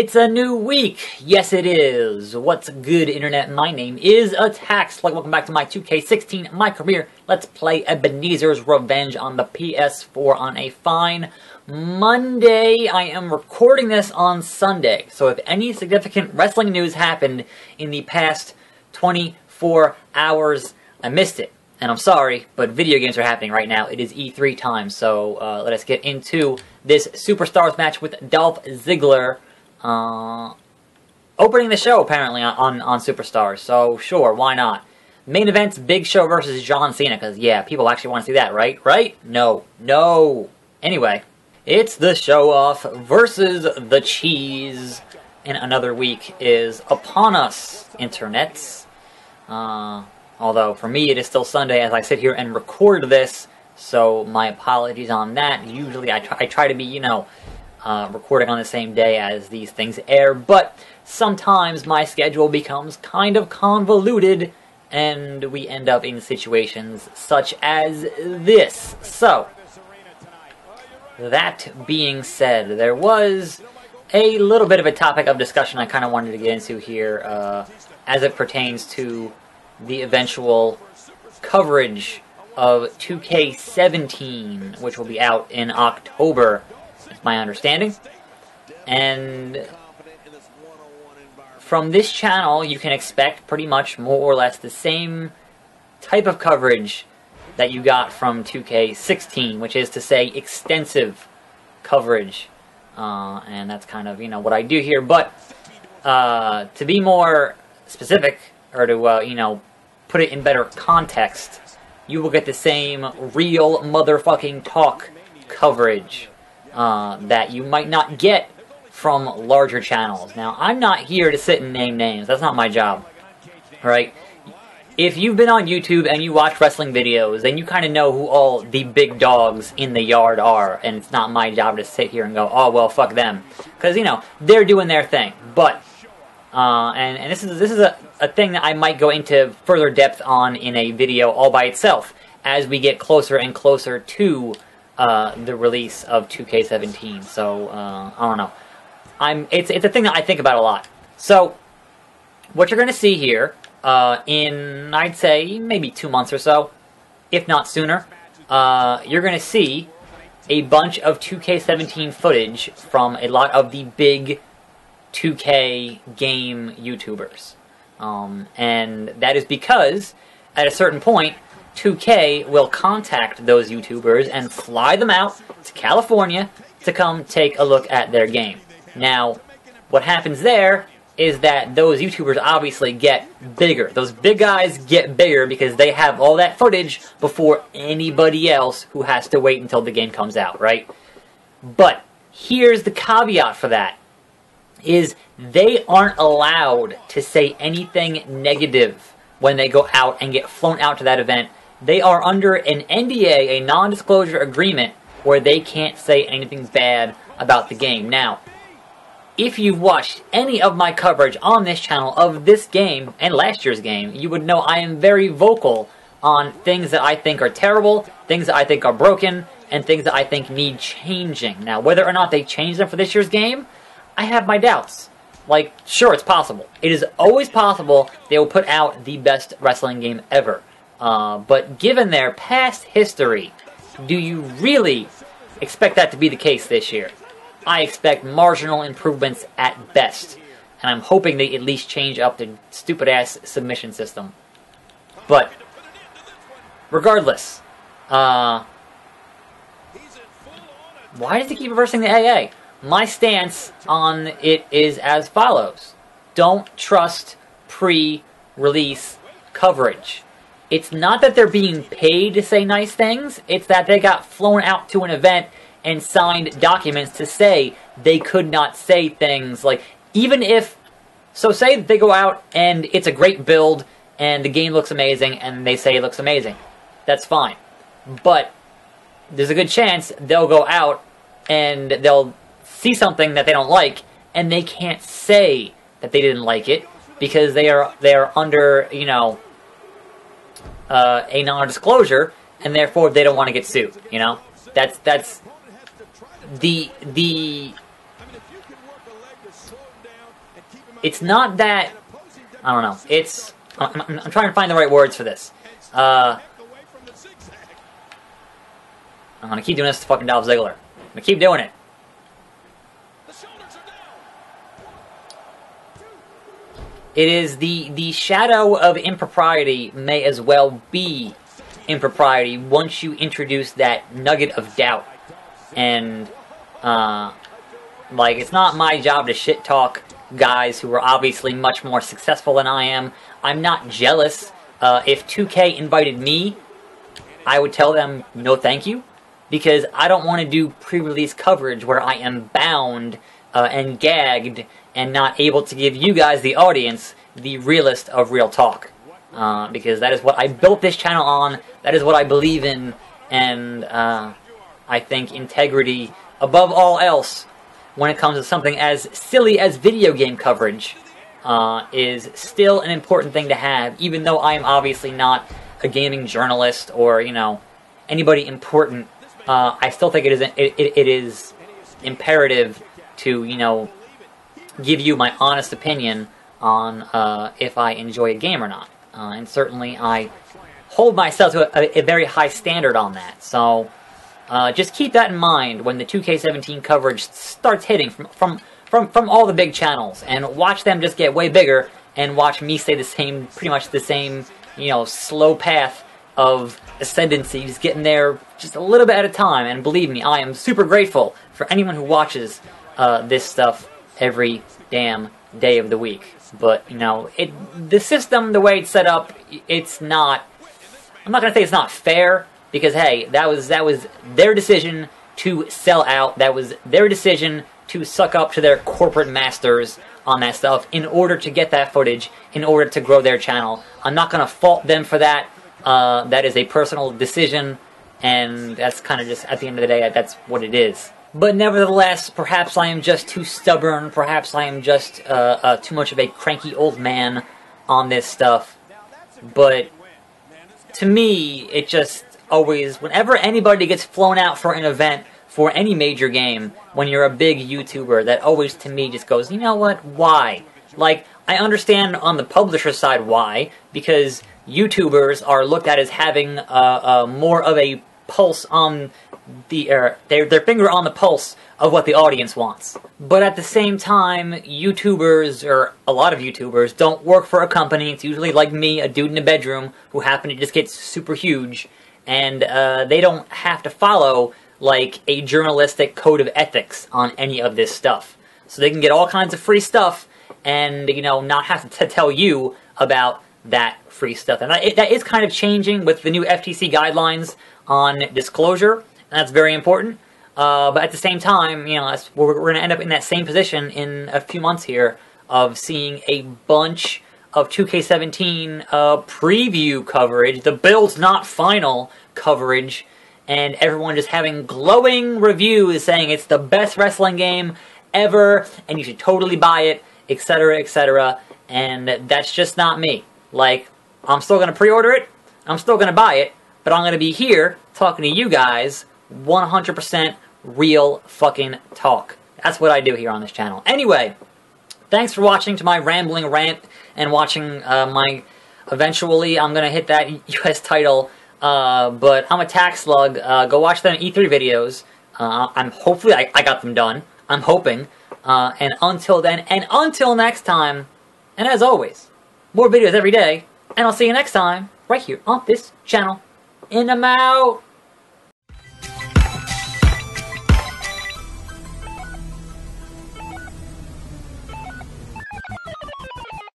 It's a new week. Yes, it is. What's good, Internet? My name is Attack Slug, welcome back to my 2K16, my career. Let's play Ebenezer's Revenge on the PS4 on a fine Monday. I am recording this on Sunday, so if any significant wrestling news happened in the past 24 hours, I missed it. And I'm sorry, but video games are happening right now. It is E3 time, so uh, let us get into this Superstars match with Dolph Ziggler uh, opening the show apparently on on Superstars. So sure, why not? Main event's Big Show versus John Cena because yeah, people actually want to see that, right? Right? No, no. Anyway, it's the show off versus the cheese, and another week is upon us, internets. Uh, although for me it is still Sunday as I sit here and record this, so my apologies on that. Usually I try, I try to be, you know, uh, recording on the same day as these things air, but sometimes my schedule becomes kind of convoluted and we end up in situations such as this. So, that being said, there was a little bit of a topic of discussion I kind of wanted to get into here uh, as it pertains to the eventual coverage of 2K17, which will be out in October my understanding. And from this channel, you can expect pretty much more or less the same type of coverage that you got from 2K16, which is to say extensive coverage. Uh, and that's kind of, you know, what I do here. But uh, to be more specific, or to, uh, you know, put it in better context, you will get the same real motherfucking talk coverage uh, that you might not get from larger channels. Now, I'm not here to sit and name names. That's not my job. Right? If you've been on YouTube and you watch wrestling videos, then you kind of know who all the big dogs in the yard are, and it's not my job to sit here and go, oh, well, fuck them. Because, you know, they're doing their thing. But, uh, and, and this is, this is a, a thing that I might go into further depth on in a video all by itself as we get closer and closer to uh, the release of 2K17. So uh, I don't know. I'm it's it's a thing that I think about a lot. So what you're going to see here uh, in I'd say maybe two months or so, if not sooner, uh, you're going to see a bunch of 2K17 footage from a lot of the big 2K game YouTubers. Um, and that is because at a certain point, 2K will contact those YouTubers and fly them out to California to come take a look at their game. Now, what happens there is that those YouTubers obviously get bigger. Those big guys get bigger because they have all that footage before anybody else who has to wait until the game comes out, right? But here's the caveat for that is they aren't allowed to say anything negative when they go out and get flown out to that event they are under an NDA, a non-disclosure agreement, where they can't say anything bad about the game. Now, if you've watched any of my coverage on this channel of this game and last year's game, you would know I am very vocal on things that I think are terrible, things that I think are broken, and things that I think need changing. Now, whether or not they change them for this year's game, I have my doubts. Like, sure, it's possible. It is always possible they will put out the best wrestling game ever. Uh, but given their past history, do you really expect that to be the case this year? I expect marginal improvements at best, and I'm hoping they at least change up the stupid ass submission system. But regardless, uh, why does he keep reversing the AA? My stance on it is as follows: Don't trust pre-release coverage. It's not that they're being paid to say nice things, it's that they got flown out to an event and signed documents to say they could not say things like, even if, so say they go out and it's a great build and the game looks amazing and they say it looks amazing. That's fine. But there's a good chance they'll go out and they'll see something that they don't like and they can't say that they didn't like it because they are they are under, you know, uh, a non-disclosure, and therefore they don't want to get sued. You know, that's that's the the it's not that I don't know. It's I'm, I'm, trying to find the right words for this. Uh, I'm gonna keep doing this to fucking Dolph Ziggler. I'm gonna keep doing it. It is the the shadow of impropriety may as well be impropriety once you introduce that nugget of doubt. And uh, like it's not my job to shit talk guys who are obviously much more successful than I am. I'm not jealous. Uh, if 2K invited me, I would tell them no thank you because I don't want to do pre-release coverage where I am bound uh, and gagged and not able to give you guys, the audience, the realest of real talk. Uh, because that is what I built this channel on, that is what I believe in, and uh, I think integrity, above all else, when it comes to something as silly as video game coverage, uh, is still an important thing to have, even though I am obviously not a gaming journalist or, you know, anybody important. Uh, I still think it is, it, it, it is imperative to, you know, give you my honest opinion on uh, if I enjoy a game or not. Uh, and certainly I hold myself to a, a, very high standard on that. So uh, just keep that in mind when the 2K17 coverage starts hitting from, from, from, from all the big channels. And watch them just get way bigger and watch me stay the same, pretty much the same, you know, slow path of ascendancy, just getting there just a little bit at a time. And believe me, I am super grateful for anyone who watches uh, this stuff every damn day of the week. But, you know, it the system, the way it's set up, it's not... I'm not to say it's not fair, because, hey, that was that was their decision to sell out. That was their decision to suck up to their corporate masters on that stuff in order to get that footage, in order to grow their channel. I'm not to fault them for that. Uh, that is a personal decision, and that's kind of just, at the end of the day, that's what it is. But nevertheless, perhaps I am just too stubborn, perhaps I am just uh, uh, too much of a cranky old man on this stuff. But to me, it just always, whenever anybody gets flown out for an event for any major game, when you're a big YouTuber, that always to me just goes, you know what, why? Like, I understand on the publisher side why, because YouTubers are looked at as having uh, uh, more of a pulse on the uh, their their finger on the pulse of what the audience wants. But at the same time, YouTubers or a lot of YouTubers don't work for a company. It's usually like me, a dude in a bedroom who happen to just get super huge, and uh, they don't have to follow like a journalistic code of ethics on any of this stuff. So they can get all kinds of free stuff and you know not have to tell you about that free stuff. And that, is kind of changing with the new FTC guidelines on disclosure that's very important. Uh, but at the same time, you know, we're, we're going to end up in that same position in a few months here of seeing a bunch of 2K17 uh, preview coverage, the build's not final coverage, and everyone just having glowing reviews saying it's the best wrestling game ever, and you should totally buy it, etc., etc. And that's just not me. Like, I'm still going to pre-order it, I'm still going to buy it, but I'm going to be here talking to you guys 100% real fucking talk. That's what I do here on this channel. Anyway, thanks for watching to my rambling rant and watching uh, my... Eventually, I'm going to hit that U.S. title, uh, but I'm Attack Slug. Uh, go watch them E3 videos. Uh, I'm hopefully I, I, got them done. I'm hoping. Uh, and until then, and until next time, and as always, more videos every day, and I'll see you next time, right here on this channel. In I'm out!